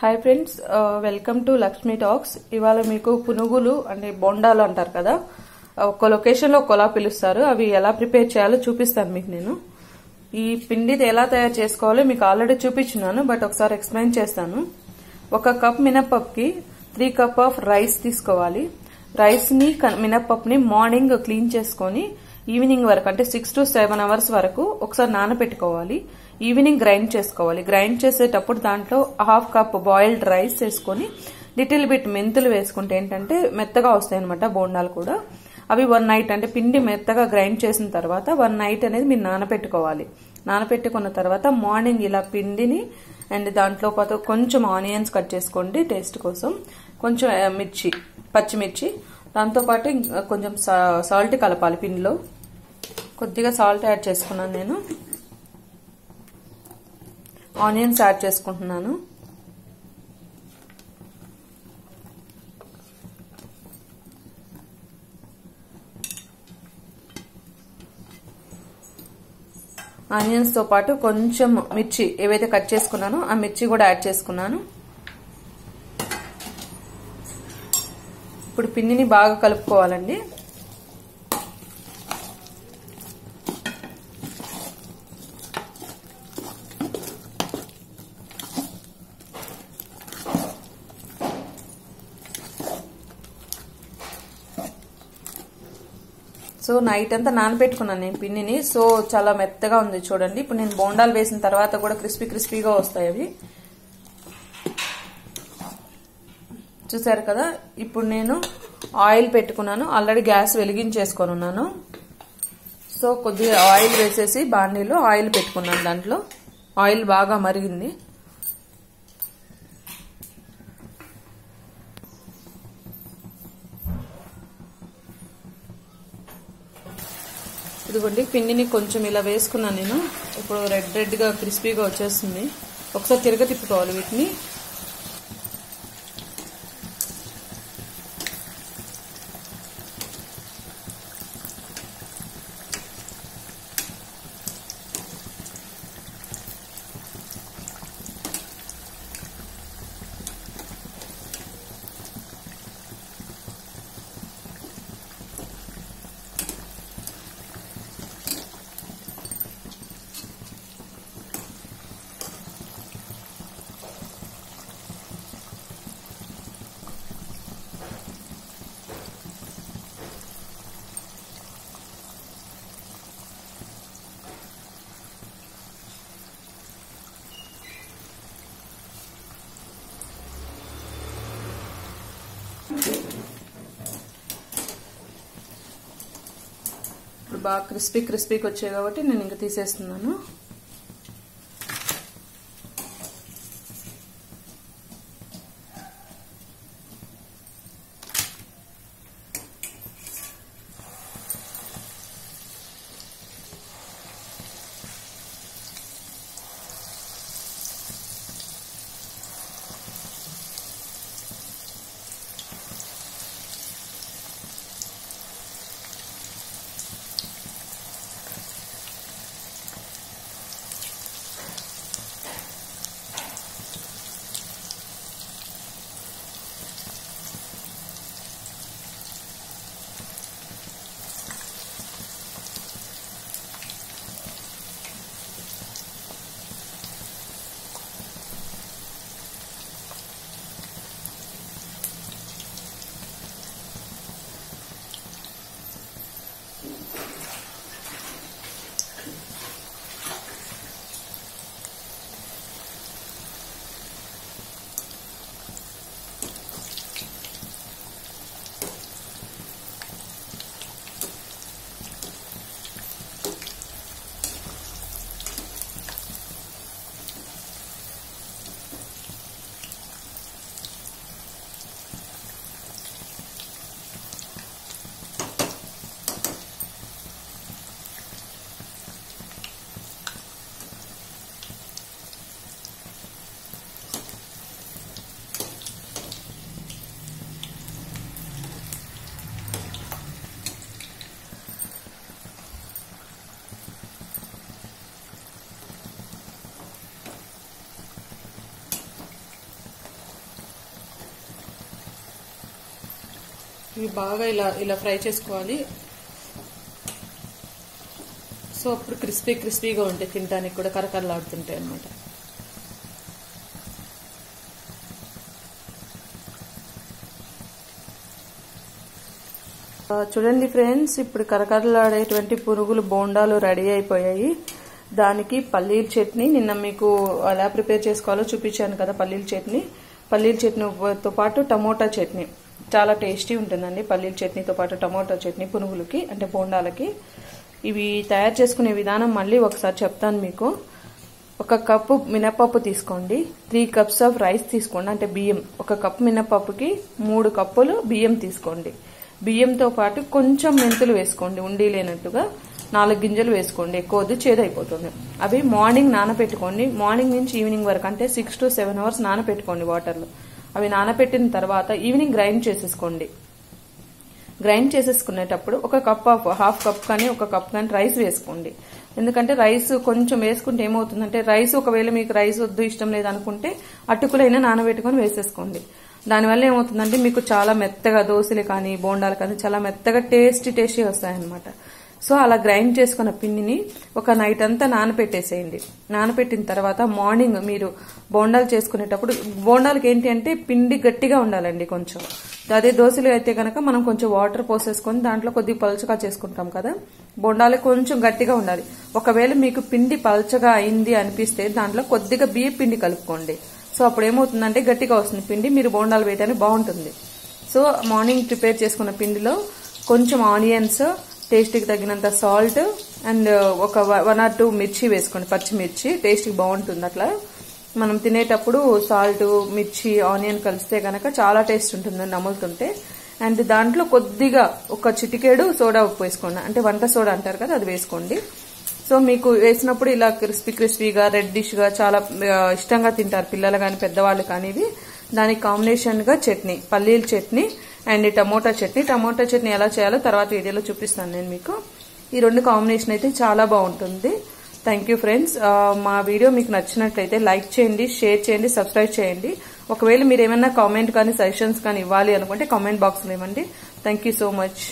Hi friends welcome to Lakshmi talks ఇవాళ మీకు పునుగులు అంటే బొండాలు అంటారు కదా? ఒక లొకేషన్లో ఒకలా పిలుస్తారు. అవి ఎలా ప్రిపేర్ చేయాలో చూపిస్తాను మీకు నేను. ఈ పిండిది ఎలా తయారు చేసుకోవాలో మీకు ఆల్రెడీ చూపించున్నాను బట్ ఒకసారి ఎక్స్ప్లెయిన్ చేస్తాను. ఒక కప్ మినప్పప్పుకి త్రీ కప్ ఆఫ్ రైస్ తీసుకోవాలి. రైస్ని మినప్పప్పుని మార్నింగ్ క్లీన్ చేసుకొని ఈవినింగ్ వరకు అంటే సిక్స్ టు సెవెన్ అవర్స్ వరకు ఒకసారి నానబెట్టుకోవాలి. ఈవినింగ్ గ్రైండ్ చేసుకోవాలి. గ్రైండ్ చేసేటప్పుడు దాంట్లో హాఫ్ కప్ బాయిల్డ్ రైస్ వేసుకొని లిటిల్ బిట్ మెంతులు వేసుకుంటే ఏంటంటే మెత్తగా వస్తాయి అనమాట బోండాలు కూడా. అవి వన్ నైట్ అంటే పిండి మెత్తగా గ్రైండ్ చేసిన తర్వాత వన్ నైట్ అనేది మీరు నానపెట్టుకోవాలి నానపెట్టుకున్న తర్వాత మార్నింగ్ ఇలా పిండిని అండ్ దాంట్లో పాటు కొంచెం ఆనియన్స్ కట్ చేసుకోండి టేస్ట్ కోసం. కొంచెం మిర్చి పచ్చిమిర్చి. దాంతోపాటు కొంచెం సాల్ట్ కలపాలి పిండిలో. కొద్దిగా సాల్ట్ యాడ్ చేసుకున్నాను నేను. ఆనియన్స్ యాడ్ చేసుకుంటున్నాను. ఆనియన్స్తో పాటు కొంచెం మిర్చి ఏవైతే కట్ చేసుకున్నానో ఆ మిర్చి కూడా యాడ్ చేసుకున్నాను. ఇప్పుడు పిండిని బాగా కలుపుకోవాలండి. సో నైట్ అంతా నానబెట్టుకున్నాను నేను పిండిని. సో చాలా మెత్తగా ఉంది చూడండి. ఇప్పుడు నేను బోండాలు వేసిన తర్వాత కూడా క్రిస్పీ క్రిస్పీగా వస్తాయి అవి. చూసారు కదా? ఇప్పుడు నేను ఆయిల్ పెట్టుకున్నాను. ఆల్రెడీ గ్యాస్ వెలిగించేసుకొని ఉన్నాను. సో కొద్దిగా ఆయిల్ వేసేసి బాండీలో ఆయిల్ పెట్టుకున్నాను దాంట్లో. ఆయిల్ బాగా మరిగింది. ఇదిగోండి పిండిని కొంచెం ఇలా వేసుకున్నాను నేను. ఇప్పుడు రెడ్ రెడ్గా క్రిస్పీగా వచ్చేస్తుంది. ఒకసారి తిరగ తిప్పుకోవాలి వీటిని. ఇప్పుడు బాగా క్రిస్పీ క్రిస్పీకి వచ్చాయి కాబట్టి నేను ఇంకా తీసేస్తున్నాను. ఇవి బాగా ఇలా ఇలా ఫ్రై చేసుకోవాలి. సో అప్పుడు క్రిస్పీ క్రిస్పీగా ఉంటాయి తినడానికి కూడా కరకరలాడుతుంటాయి అనమాట చూడండి ఫ్రెండ్స్ ఇప్పుడు కరకరలాడేటువంటి పురుగులు బోండాలు రెడీ అయిపోయాయి. దానికి పల్లీల చట్నీ నిన్న మీకు ఎలా ప్రిపేర్ చేసుకోవాలో చూపించాను కదా పల్లీల చట్నీ. పల్లీల చట్నీతో పాటు టమోటా చట్నీ. చాలా టేస్టీ ఉంటుందండి. పల్లీల చట్నీతో పాటు టమాటో చట్నీ పునుగులకి అంటే బోండాలకి. ఇవి తయారు చేసుకునే విధానం మళ్ళీ ఒకసారి చెప్తాను మీకు. ఒక కప్పు మినపప్పు తీసుకోండి. త్రీ కప్స్ ఆఫ్ రైస్ తీసుకోండి. అంటే బియ్యం. ఒక కప్పు మినపప్పుకి మూడు కప్పులు బియ్యం తీసుకోండి. బియ్యంతో పాటు కొంచెం మెంతులు వేసుకోండి. ఉండి లేనట్టుగా నాలుగు గింజలు వేసుకోండి. ఎక్కువ వద్దు చేదైపోతుంది అవి మార్నింగ్ నానపెట్టుకోండి. మార్నింగ్ నుంచి ఈవినింగ్ వరకు అంటే సిక్స్ టు సెవెన్ అవర్స్ నానపెట్టుకోండి వాటర్లో. అవి నానబెట్టిన తర్వాత ఈవినింగ్ గ్రైండ్ చేసేసుకోండి. గ్రైండ్ చేసేసుకునేటప్పుడు ఒక కప్ ఆఫ్ హాఫ్ కప్ కానీ ఒక కప్ కానీ రైస్ వేసుకోండి. ఎందుకంటే రైస్ కొంచెం వేసుకుంటే ఏమవుతుందంటే రైస్ ఒకవేళ మీకు రైస్ వద్దు ఇష్టం లేదనుకుంటే అటుకులైనా నానబెట్టుకొని వేసేసుకోండి. దానివల్ల ఏమవుతుందంటే మీకు చాలా మెత్తగా దోశలు కానీ బోండాలు కానీ చాలా మెత్తగా టేస్టీ టేస్టీ వస్తాయన్నమాట. సో అలా గ్రైండ్ చేసుకున్న పిండిని ఒక నైట్ అంతా నానపెట్టేసేయండి. నానపెట్టిన తర్వాత మార్నింగ్ మీరు బోండాలు చేసుకునేటప్పుడు బోండాలకి ఏంటి అంటే పిండి గట్టిగా ఉండాలండి కొంచెం. అదే దోశలు అయితే కనుక మనం కొంచెం వాటర్ పోసేసుకొని దాంట్లో కొద్దిగా పలుచగా చేసుకుంటాం కదా. బొండాలు కొంచెం గట్టిగా ఉండాలి. ఒకవేళ మీకు పిండి పలచగా అయింది అనిపిస్తే దాంట్లో కొద్దిగా బియ్య పిండి కలుపుకోండి. సో అప్పుడు ఏమవుతుందంటే గట్టిగా వస్తుంది పిండి మీరు బోండాలు వేయడానికి బాగుంటుంది. సో మార్నింగ్ ప్రిపేర్ చేసుకున్న పిండిలో కొంచెం ఆనియన్స్ టేస్ట్కి తగినంత సాల్ట్ అండ్ uh, ఒక వన్ ఆర్ టూ మిర్చి వేసుకోండి పచ్చిమిర్చి. టేస్ట్కి బాగుంటుంది అట్లా. మనం తినేటప్పుడు సాల్ట్ మిర్చి ఆనియన్ కలిస్తే కనుక చాలా టేస్ట్ ఉంటుంది నములుతుంటే. అండ్ దాంట్లో కొద్దిగా ఒక చిటికేడు సోడా ఉప్పు వేసుకోండి. అంటే వంట సోడా అంటారు కదా అది వేసుకోండి. సో మీకు వేసినప్పుడు ఇలా క్రిస్పీ క్రిస్పీగా రెడ్డిష్గా చాలా uh, ఇష్టంగా తింటారు పిల్లలు కానీ పెద్దవాళ్ళు కానీ ఇది దానికి కాంబినేషన్గా చట్నీ పల్లీల chutney. And tomato chutney. Tomato chutney ఎలా చేయాలో తర్వాత వీడియోలో చూపిస్తాను నేను మీకు. ఈ రెండు కాంబినేషన్ అయితే చాలా బాగుంటుంది. థ్యాంక్ యూ ఫ్రెండ్స్ మా వీడియో మీకు నచ్చినట్లయితే లైక్ చేయండి షేర్ చేయండి సబ్స్క్రైబ్ చేయండి. ఒకవేళ మీరు ఏమైనా కామెంట్ కానీ సజెషన్స్ కానీ ఇవ్వాలి అనుకుంటే కామెంట్ బాక్స్లో ఇవ్వండి. Thank you so much